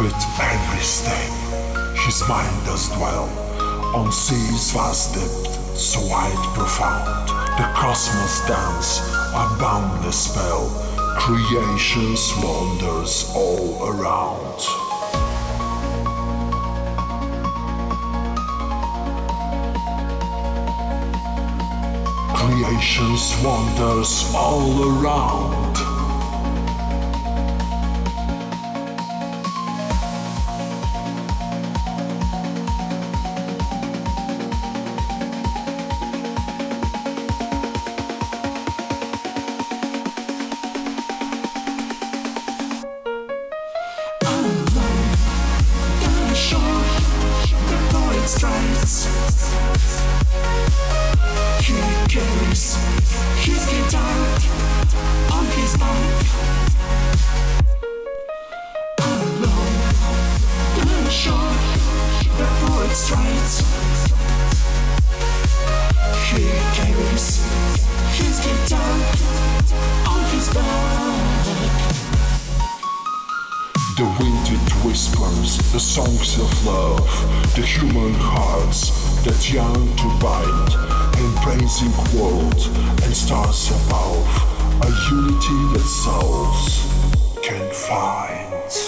With every step, his mind does dwell on sea's vast depth, so wide profound. The cosmos dance a boundless spell, creation's wonders all around. Creation's wonders all around. Shore, the poet. He carries his guitar on his back. The wind it whispers the songs of love, the human hearts that yearn to bind, embracing world and stars above, a unity that souls can find.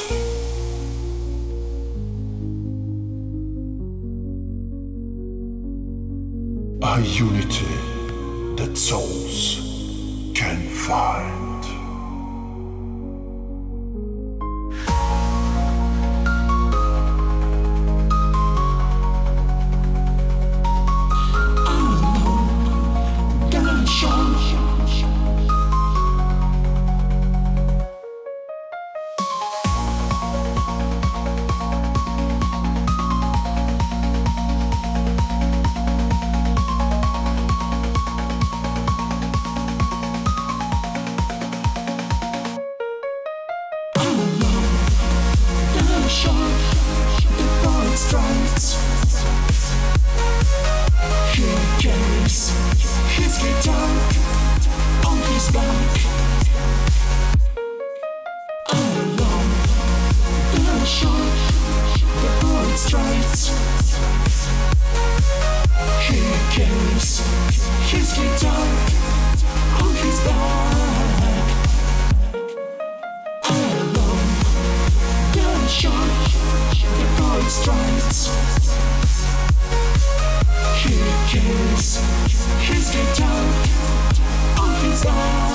A unity that souls can find. He carries his guitar on his back. The the. He his guitar on his back.